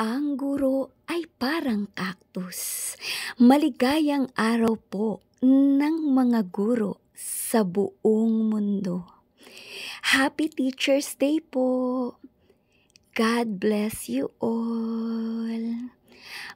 Ang guro ay parang cactus. Maligayang araw po ng mga guro sa buong mundo. Happy Teacher's Day po! God bless you all.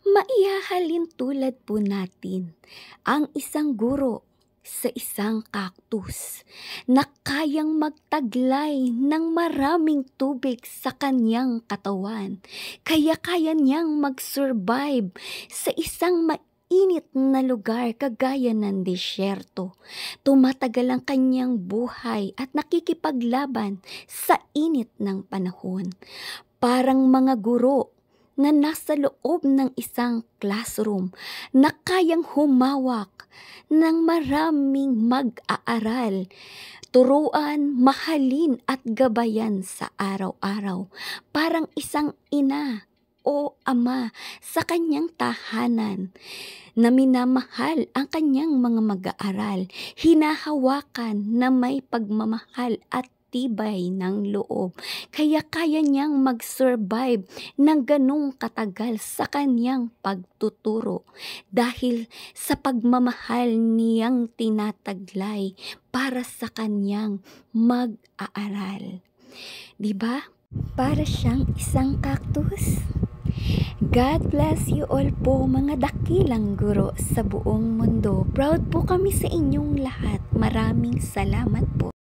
Maihahalin tulad po natin ang isang guro sa isang cactus na kayang magtaglay ng maraming tubig sa kanyang katawan. Kaya kaya niyang mag-survive sa isang mainit na lugar kagaya ng disyerto. Tumatagal ang kanyang buhay at nakikipaglaban sa init ng panahon. Parang mga guro na nasa loob ng isang classroom na kayang humawak ng maraming mag-aaral, turuan, mahalin at gabayan sa araw-araw. Parang isang ina o ama sa kanyang tahanan. Na minamahal ang kanyang mga mag-aaral, hinahawakan na may pagmamahal at tibay ng loob. Kaya kaya niyang mag-survive ng ganong katagal sa kanyang pagtuturo dahil sa pagmamahal niyang tinataglay para sa kanyang mag-aaral. 'Di ba? Para siyang isang cactus. God bless you all po mga dakilang guro sa buong mundo. Proud po kami sa inyong lahat. Maraming salamat po.